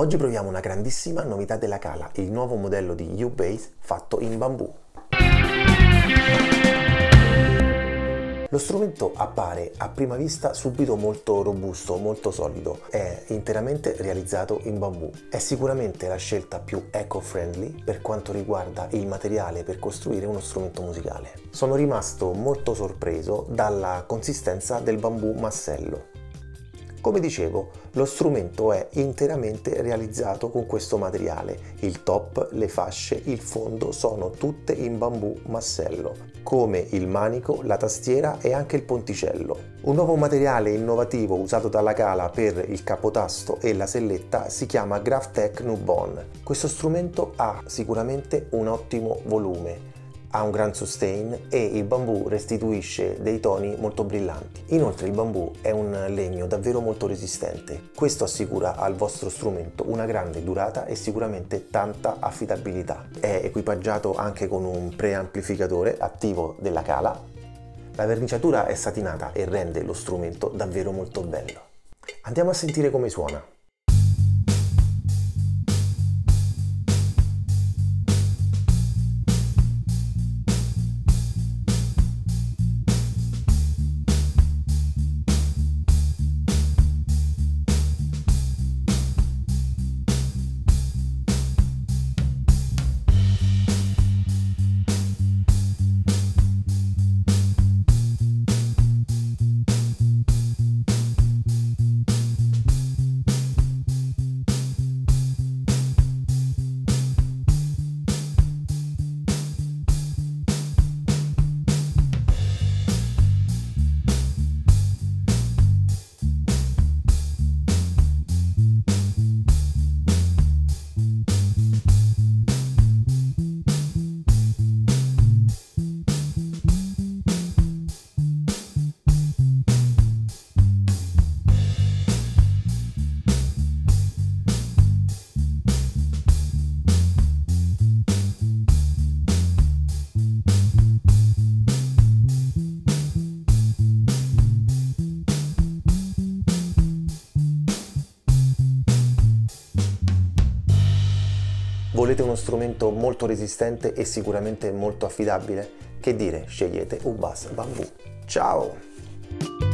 Oggi proviamo una grandissima novità della Cala, il nuovo modello di U-Bass fatto in bambù. Lo strumento appare a prima vista subito molto robusto, molto solido, è interamente realizzato in bambù. È sicuramente la scelta più eco-friendly per quanto riguarda il materiale per costruire uno strumento musicale. Sono rimasto molto sorpreso dalla consistenza del bambù massello. Come dicevo, lo strumento è interamente realizzato con questo materiale. Il top, le fasce, il fondo sono tutte in bambù massello, come il manico, la tastiera e anche il ponticello. Un nuovo materiale innovativo usato dalla Cala per il capotasto e la selletta si chiama GraphTech Nubon. Questo strumento ha sicuramente un ottimo volume, ha un gran sustain e il bambù restituisce dei toni molto brillanti. Inoltre il bambù è un legno davvero molto resistente. Questo assicura al vostro strumento una grande durata e sicuramente tanta affidabilità. È equipaggiato anche con un preamplificatore attivo della Cala. La verniciatura è satinata e rende lo strumento davvero molto bello. Andiamo a sentire come suona. Volete uno strumento molto resistente e sicuramente molto affidabile? Che dire, scegliete un Bass Bamboo. Ciao!